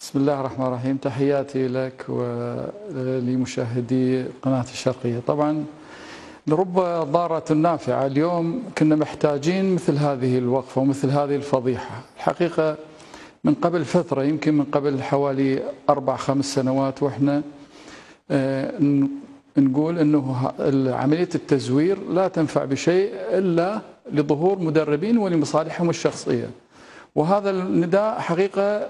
بسم الله الرحمن الرحيم تحياتي لك ولمشاهدي قناة الشرقية طبعا لرب ضارة نافعة اليوم كنا محتاجين مثل هذه الوقفة ومثل هذه الفضيحة الحقيقة من قبل فترة يمكن من قبل حوالي أربع خمس سنوات وإحنا آه، نقول أنه عملية التزوير لا تنفع بشيء إلا لظهور مدربين ولمصالحهم الشخصية وهذا النداء حقيقة آه،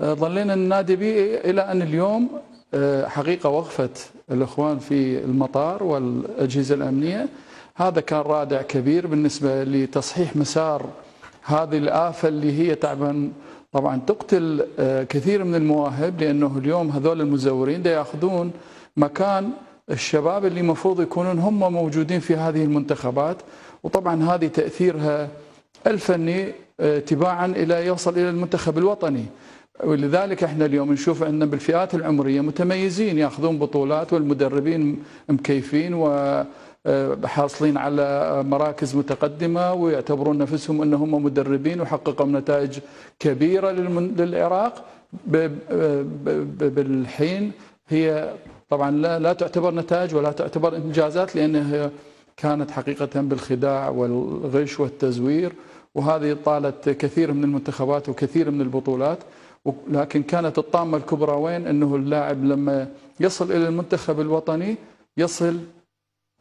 ظلينا ننادي به إلى أن اليوم آه، حقيقة وقفت الإخوان في المطار والأجهزة الأمنية. هذا كان رادع كبير بالنسبة لتصحيح مسار هذه الآفة اللي هي طبعا طبعا تقتل آه، كثير من المواهب لأنه اليوم هذول المزورين دا يأخذون مكان الشباب اللي المفروض يكونون هم موجودين في هذه المنتخبات. وطبعا هذه تأثيرها الفني تباعا إلى يوصل إلى المنتخب الوطني. ولذلك إحنا اليوم نشوف عندنا بالفئات العمرية متميزين يأخذون بطولات والمدربين مكيفين وحاصلين على مراكز متقدمة ويعتبرون نفسهم أنهم مدربين وحققوا نتائج كبيرة للعراق. بالحين هي طبعا لا تعتبر نتائج ولا تعتبر إنجازات لانها كانت حقيقة بالخداع والغش والتزوير. وهذه طالت كثير من المنتخبات وكثير من البطولات. لكن كانت الطامة الكبرى وين؟ أنه اللاعب لما يصل إلى المنتخب الوطني يصل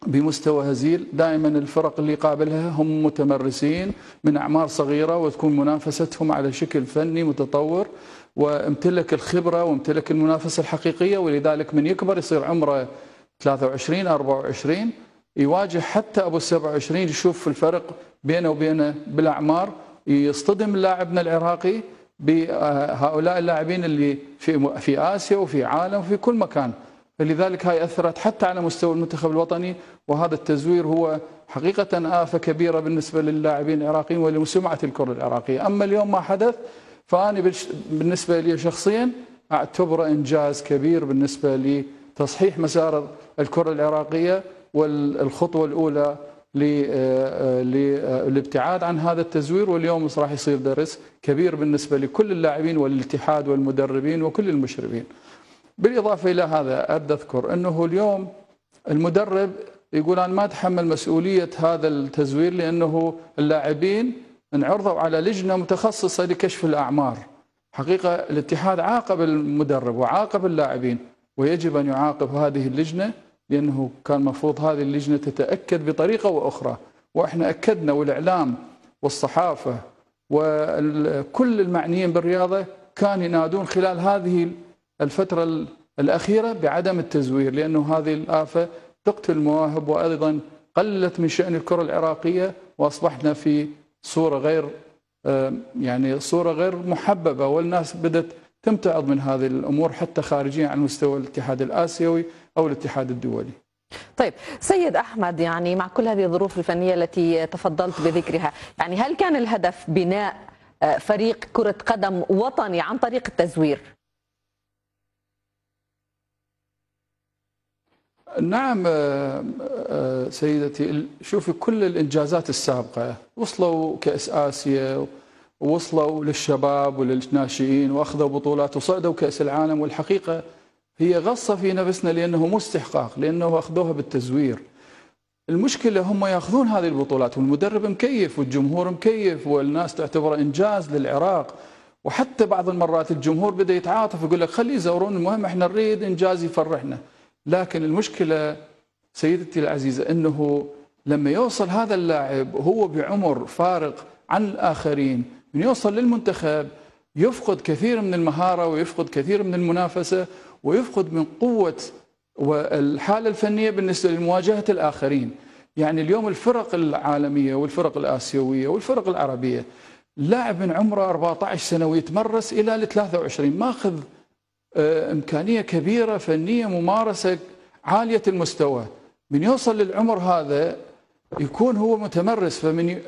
بمستوى هزيل. دائما الفرق اللي يقابلها هم متمرسين من أعمار صغيرة وتكون منافستهم على شكل فني متطور وامتلك الخبرة وامتلك المنافسة الحقيقية ولذلك من يكبر يصير عمره 23 24 يواجه حتى أبو 27 يشوف الفرق بينه وبينه بالأعمار. يصطدم لاعبنا العراقي. بهؤلاء اللاعبين اللي في في آسيا وفي عالم وفي كل مكان. فلذلك هاي أثرت حتى على مستوى المنتخب الوطني وهذا التزوير هو حقيقة آفة كبيرة بالنسبة للاعبين العراقيين ولسمعه الكرة العراقية، أما اليوم ما حدث فأنا بالنسبة لي شخصيا اعتبره إنجاز كبير بالنسبة لتصحيح مسار الكرة العراقية والخطوة الأولى للابتعاد عن هذا التزوير واليوم راح يصير درس كبير بالنسبة لكل اللاعبين والاتحاد والمدربين وكل المشرفين. بالإضافة إلى هذا اريد أذكر أنه اليوم المدرب يقول أنا ما أتحمل مسؤولية هذا التزوير لأنه اللاعبين انعرضوا على لجنة متخصصة لكشف الأعمار. حقيقة الاتحاد عاقب المدرب وعاقب اللاعبين ويجب أن يعاقب هذه اللجنة لأنه كان مفروض هذه اللجنة تتأكد بطريقة وأخرى وإحنا أكدنا والإعلام والصحافة وكل المعنيين بالرياضة كان ينادون خلال هذه الفترة الأخيرة بعدم التزوير لأنه هذه الآفة تقتل المواهب وأيضا قلت من شأن الكرة العراقية وأصبحنا في صورة غير يعني صورة غير محببة والناس بدأت تمتعض من هذه الأمور حتى خارجيا عن مستوى الاتحاد الآسيوي أو الاتحاد الدولي طيب سيد أحمد يعني مع كل هذه الظروف الفنية التي تفضلت بذكرها يعني هل كان الهدف بناء آه، فريق كرة قدم وطني عن طريق التزوير؟ نعم آه، آه، سيدتي شوفي كل الإنجازات السابقة وصلوا كأس آسيا ووصلوا للشباب وللناشئين وأخذوا بطولات وصعدوا كأس العالم. والحقيقة هي غصة في نفسنا لأنه مو استحقاق لأنه أخذوها بالتزوير. المشكلة هم يأخذون هذه البطولات والمدرب مكيف والجمهور مكيف والناس تعتبره إنجاز للعراق. وحتى بعض المرات الجمهور بدأ يتعاطف يقول لك خلي يزورون المهم إحنا نريد إنجاز يفرحنا. لكن المشكلة سيدتي العزيزة أنه لما يوصل هذا اللاعب وهو بعمر فارق عن الآخرين من يوصل للمنتخب يفقد كثير من المهارة ويفقد كثير من المنافسة ويفقد من قوة والحالة الفنية بالنسبة لمواجهة الآخرين. يعني اليوم الفرق العالمية والفرق الآسيوية والفرق العربية لاعب من عمره 14 سنة ويتمرس إلى ل 23 ماخذ آه، إمكانية كبيرة فنية ممارسة عالية المستوى. من يوصل للعمر هذا يكون هو متمرس فمن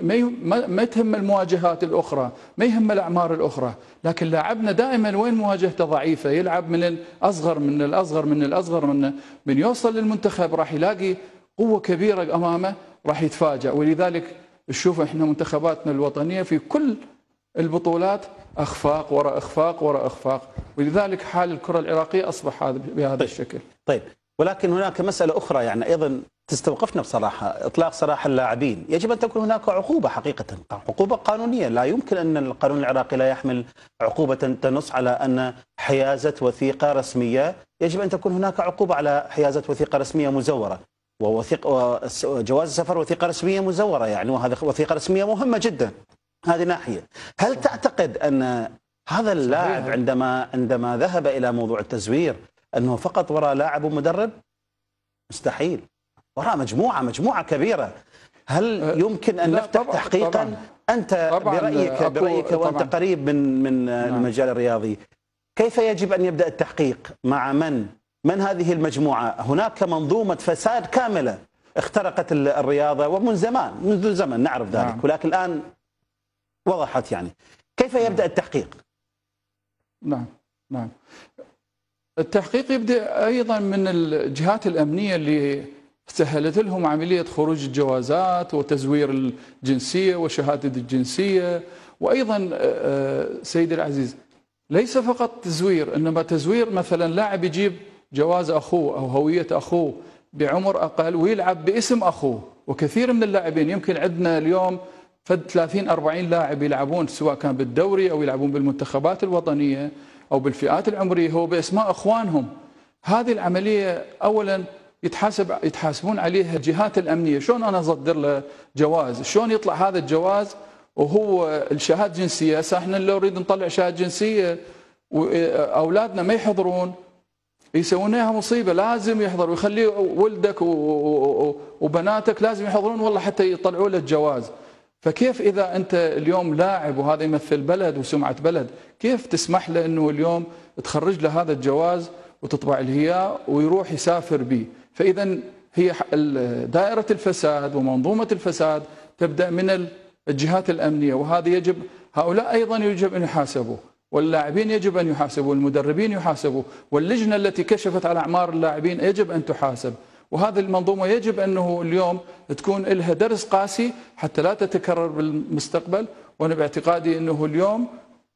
ما ما تهم المواجهات الأخرى، ما يهم الأعمار الأخرى، لكن لاعبنا دائما وين مواجهته ضعيفة، يلعب من الاصغر من الاصغر من الاصغر من من يوصل للمنتخب راح يلاقي قوة كبيرة أمامه راح يتفاجأ. ولذلك نشوف إحنا منتخباتنا الوطنية في كل البطولات أخفاق وراء أخفاق وراء أخفاق. ولذلك حال الكرة العراقية أصبح هذا بهذا طيب. الشكل. طيب. ولكن هناك مسألة أخرى يعني أيضا تستوقفنا بصراحة إطلاق سراح اللاعبين. يجب أن تكون هناك عقوبة حقيقة عقوبة قانونية. لا يمكن أن القانون العراقي لا يحمل عقوبة تنص على أن حيازة وثيقة رسمية. يجب أن تكون هناك عقوبة على حيازة وثيقة رسمية مزورة. ووثيق وجواز السفر وثيقة رسمية مزورة يعني وهذا وثيقة رسمية مهمة جدا. هذه ناحية. هل تعتقد أن هذا اللاعب عندما عندما ذهب إلى موضوع التزوير أنه فقط وراء لاعب ومدرب؟ مستحيل. وراء مجموعة مجموعة كبيرة. هل أه، يمكن أن نفتح طبعاً، تحقيقا؟ طبعاً. أنت طبعاً، برأيك أكو- برأيك وأنت طبعاً. قريب من من المجال الرياضي كيف يجب أن يبدأ التحقيق مع من؟ من هذه المجموعة؟ هناك منظومة فساد كاملة اخترقت ال- الرياضة ومن زمان منذ زمن نعرف ذلك. نعم. ولكن الآن وضحت يعني. كيف يبدأ التحقيق؟ نعم نعم. التحقيق يبدأ أيضا من الجهات الأمنية اللي سهلت لهم عملية خروج الجوازات وتزوير الجنسية وشهادة الجنسية. وأيضا آه، سيدي العزيز ليس فقط تزوير إنما تزوير مثلا لاعب يجيب جواز أخوه أو هوية أخوه بعمر أقل ويلعب باسم أخوه. وكثير من اللاعبين يمكن عندنا اليوم فد 30 40 لاعب يلعبون سواء كان بالدوري أو يلعبون بالمنتخبات الوطنية. أو بالفئات العمرية هو بأسماء أخوانهم. هذه العملية اولا يتحاسب يتحاسبون عليها الجهات الأمنية. شلون أنا أصدر له جواز؟ شلون يطلع هذا الجواز؟ وهو الشهادة جنسيه هسه إحنا لو نريد نطلع شهادة جنسية واولادنا ما يحضرون يسوون لها مصيبة. لازم يحضر ويخلي ولدك وبناتك لازم يحضرون والله حتى يطلعوا له الجواز. فكيف إذا أنت اليوم لاعب وهذا يمثل بلد وسمعة بلد؟ كيف تسمح له إنه اليوم تخرج له هذا الجواز وتطبع له اياه ويروح يسافر به فإذا هي دائرة الفساد ومنظومة الفساد تبدأ من الجهات الأمنية وهذا يجب هؤلاء أيضا يجب أن يحاسبوا واللاعبين يجب أن يحاسبوا والمدربين يحاسبوا واللجنة التي كشفت على أعمار اللاعبين يجب أن تحاسب. وهذه المنظومة يجب أنه اليوم تكون لها درس قاسي حتى لا تتكرر بالمستقبل. وأنا باعتقادي أنه اليوم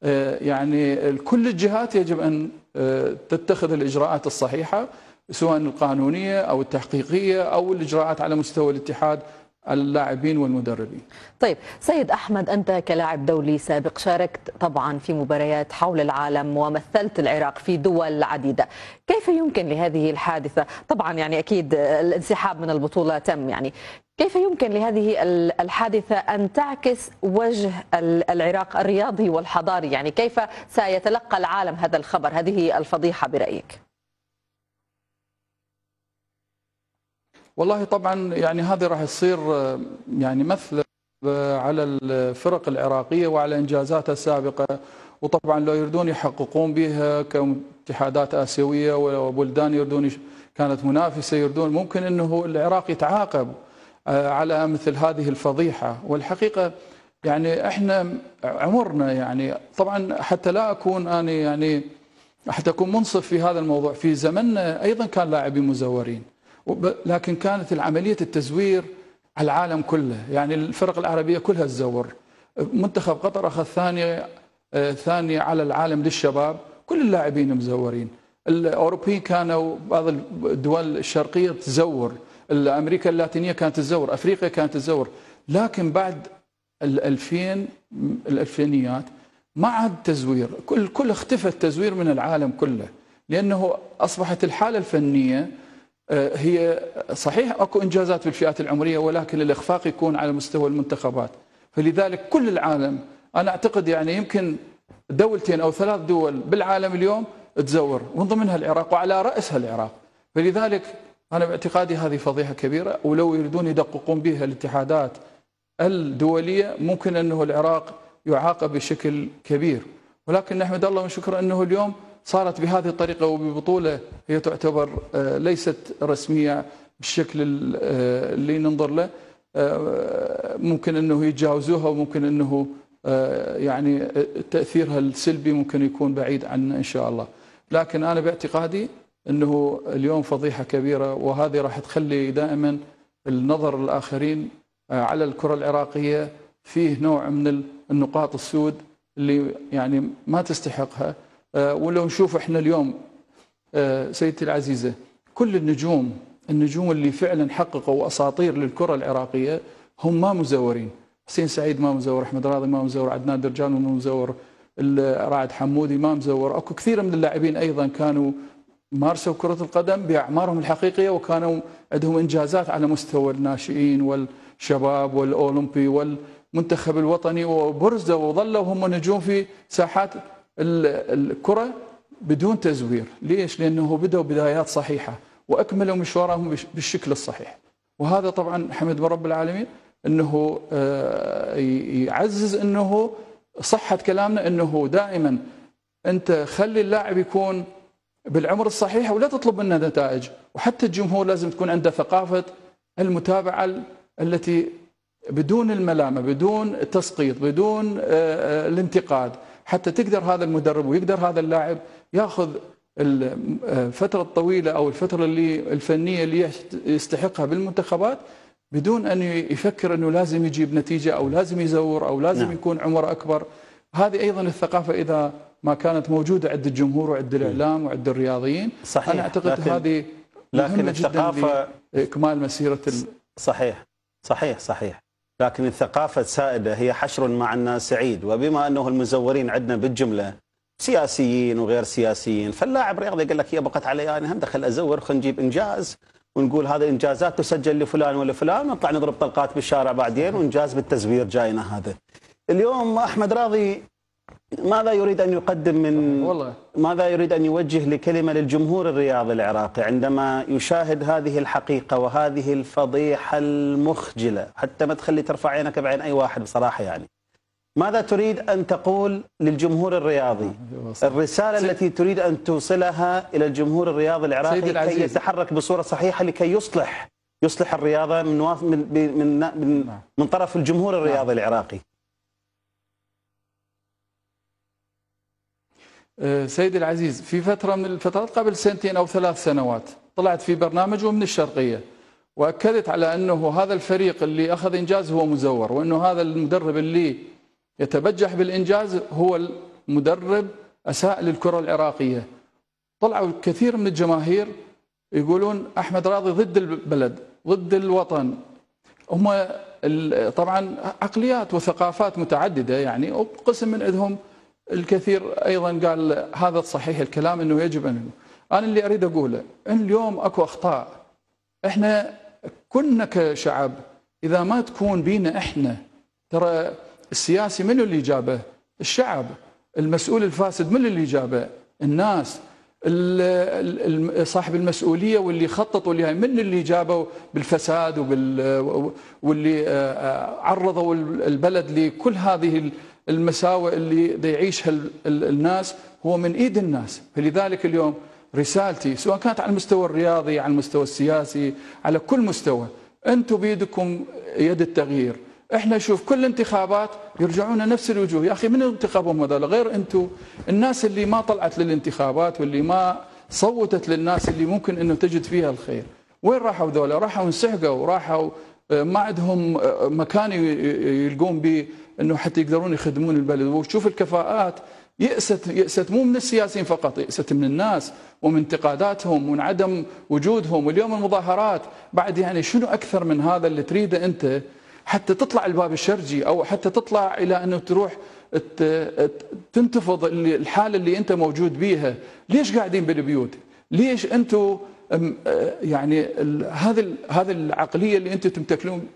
آه، يعني كل الجهات يجب أن آه، تتخذ الإجراءات الصحيحة سواء القانونية أو التحقيقية أو الإجراءات على مستوى الاتحاد اللاعبين والمدربين. طيب سيد أحمد أنت كلاعب دولي سابق شاركت طبعا في مباريات حول العالم ومثلت العراق في دول عديدة. كيف يمكن لهذه الحادثة؟ طبعا يعني أكيد الانسحاب من البطولة تم يعني. كيف يمكن لهذه ال- الحادثة أن تعكس وجه ال- العراق الرياضي والحضاري؟ يعني كيف سيتلقى العالم هذا الخبر؟ هذه الفضيحة برأيك. والله طبعا يعني هذه راح تصير آه، يعني مثل آه، على الفرق العراقية وعلى إنجازاتها السابقة. وطبعا لو يريدون يحققون بها كاتحادات آسيوية وبلدان يريدون كانت منافسة يريدون ممكن إنه العراق يتعاقب آه، على مثل هذه الفضيحة. والحقيقة يعني إحنا عمرنا يعني طبعا حتى لا أكون أنا يعني حتى أكون منصف في هذا الموضوع في زمننا أيضا كان لاعبين مزورين. لكن كانت العملية التزوير على العالم كله. يعني الفرق العربية كلها تزور. منتخب قطر أخذ ثاني آه، ثاني على العالم للشباب. كل اللاعبين مزورين. الأوروبيين كانوا بعض الدول الشرقية تزور. أمريكا اللاتينية كانت تزور. أفريقيا كانت تزور. لكن بعد ال 2000 الألفينيات ما عاد تزوير. كل كل اختفى التزوير من العالم كله. لأنه أصبحت الحالة الفنية آه، هي صحيح أكو إنجازات في الفئات العمرية ولكن الإخفاق يكون على مستوى المنتخبات. فلذلك كل العالم أنا أعتقد يعني يمكن دولتين أو ثلاث دول بالعالم اليوم تزور ومن ضمنها العراق وعلى رأسها العراق. فلذلك أنا باعتقادي هذه فضيحة كبيرة ولو يريدون يدققون بها الاتحادات الدولية ممكن أنه العراق يعاقب بشكل كبير. ولكن نحمد الله ونشكر أنه اليوم صارت بهذه الطريقة وببطولة هي تعتبر آه، ليست رسمية بالشكل ال- آه، اللي ننظر له. آه، ممكن إنه يتجاوزوها وممكن آه، يعني تأثيرها السلبي ممكن يكون بعيد عنا إن شاء الله. لكن أنا باعتقادي إنه اليوم فضيحة كبيرة وهذه راح تخلي دائما النظر الآخرين آه، على الكرة العراقية فيه نوع من النقاط السود اللي يعني ما تستحقها. ولو نشوف إحنا اليوم آه، سيدتي العزيزة كل النجوم النجوم اللي فعلا حققوا أساطير للكرة العراقية هم ما مزورين. حسين سعيد ما مزور أحمد راضي ما مزور عدنان درجان ما مزور رائد حمودي ما مزور. أكو كثير من اللاعبين أيضا كانوا مارسوا كرة القدم بأعمارهم الحقيقية وكانوا عندهم إنجازات على مستوى الناشئين والشباب والأولمبي والمنتخب الوطني وبرزوا وظلوا هم نجوم في ساحات الكرة بدون تزوير. ليش؟ لأنه بدأوا بدايات صحيحة وأكملوا مشوارهم بالشكل الصحيح. وهذا طبعا حمد رب العالمين أنه آه، يعزز أنه صحة كلامنا أنه دائما أنت خلي اللاعب يكون بالعمر الصحيح ولا تطلب منه نتائج. وحتى الجمهور لازم تكون عنده ثقافة المتابعة التي بدون الملامة بدون التسقيط بدون آه، آه، الانتقاد. حتى تقدر هذا المدرب ويقدر هذا اللاعب ياخذ الفترة الطويلة أو الفترة اللي الفنية اللي يستحقها بالمنتخبات بدون أن يفكر أنه لازم يجيب نتيجة أو لازم يزور أو لازم نعم. يكون عمره أكبر. هذه أيضا الثقافة إذا ما كانت موجودة عند الجمهور وعند الإعلام وعند الرياضيين. صحيح. أنا أعتقد لكن هذه لكن الثقافة إكمال مسيرة ال... صحيح. صحيح. صحيح. لكن الثقافة السائدة هي حشر مع الناس سعيد وبما أنه المزورين عندنا بالجملة سياسيين وغير سياسيين فاللاعب رياضي يقول لك يا بقت علي أنا هم دخل أزور خلينا نجيب إنجاز ونقول هذا انجازات تسجل لفلان ولا فلان ونطلع نضرب طلقات بالشارع بعدين وإنجاز بالتزوير جاينا هذا. اليوم أحمد راضي ماذا يريد أن يقدم من والله ماذا يريد أن يوجه لكلمة للجمهور الرياضي العراقي عندما يشاهد هذه الحقيقة وهذه الفضيحة المخجلة حتى ما تخلي ترفع عينك بعين أي واحد بصراحة يعني. ماذا تريد أن تقول للجمهور الرياضي؟ الرسالة التي تريد أن توصلها إلى الجمهور الرياضي العراقي كي يتحرك بصورة صحيحة لكي يصلح يصلح الرياضة من من من من. من طرف الجمهور الرياضي نعم. العراقي. سيدي العزيز في فترة من الفترات قبل سنتين أو ثلاث سنوات طلعت في برنامج ومن الشرقية وأكدت على أنه هذا الفريق اللي أخذ إنجاز هو مزور وأنه هذا المدرب اللي يتبجح بالإنجاز هو المدرب أساء للكرة العراقية. طلعوا كثير من الجماهير يقولون أحمد راضي ضد البلد ضد الوطن. هم طبعا عقليات وثقافات متعددة يعني وقسم من عندهم الكثير أيضا قال هذا صحيح الكلام إنه يجب أن أنا اللي أريد أقوله إن اليوم أكو أخطاء إحنا كنا كشعب إذا ما تكون بينا إحنا ترى السياسي من اللي جابه؟ الشعب المسؤول الفاسد من اللي جابه؟ الناس صاحب المسؤولية واللي خطط واللي من اللي جابه بالفساد وبال واللي آه، آه، عرضوا البلد لكل هذه المساوئ اللي يعيشها الناس هو من إيد الناس. فلذلك اليوم رسالتي سواء كانت على المستوى الرياضي على المستوى السياسي على كل مستوى أنتم بيدكم يد التغيير. إحنا نشوف كل الانتخابات يرجعون نفس الوجوه. يا أخي من انتخابهم هذول؟ غير أنتم الناس اللي ما طلعت للانتخابات واللي ما صوتت للناس اللي ممكن إنه تجد فيها الخير. وين راحوا ذولا؟ راحوا انسحقوا راحوا آه، ما عندهم آه، مكان يلقون به إنه حتى يقدرون يخدمون البلد. وشوف الكفاءات. يأست يأست مو من السياسيين فقط يأست من الناس ومن انتقاداتهم ومن عدم وجودهم. واليوم المظاهرات بعد يعني شنو أكثر من هذا اللي تريده أنت؟ حتى تطلع الباب الشرجي أو حتى تطلع إلى أنه تروح تنتفض الحالة اللي أنت موجود بيها. ليش قاعدين بالبيوت؟ ليش أنتم يعني هذه هذه العقلية اللي أنتم تمتلكون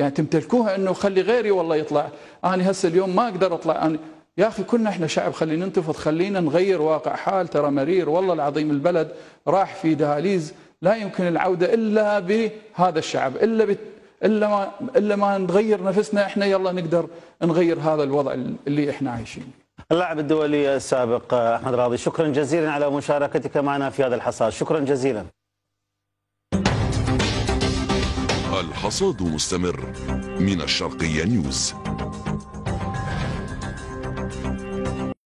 يعني تمتلكوها إنه خلي غيري والله يطلع. أنا هسه اليوم ما أقدر أطلع. أنا يا أخي كنا إحنا شعب خلينا ننتفض خلينا نغير واقع. حال ترى مرير والله العظيم البلد راح في دهاليز. لا يمكن العودة إلا بهذا الشعب إلا بت إلا ما إلا ما نغير نفسنا إحنا يلا نقدر نغير هذا الوضع اللي إحنا عايشين. اللاعب الدولي السابق أحمد راضي شكرا جزيلا على مشاركتك معنا في هذا الحصاد. شكرا جزيلا. الحصاد مستمر. من الشرقية نيوز.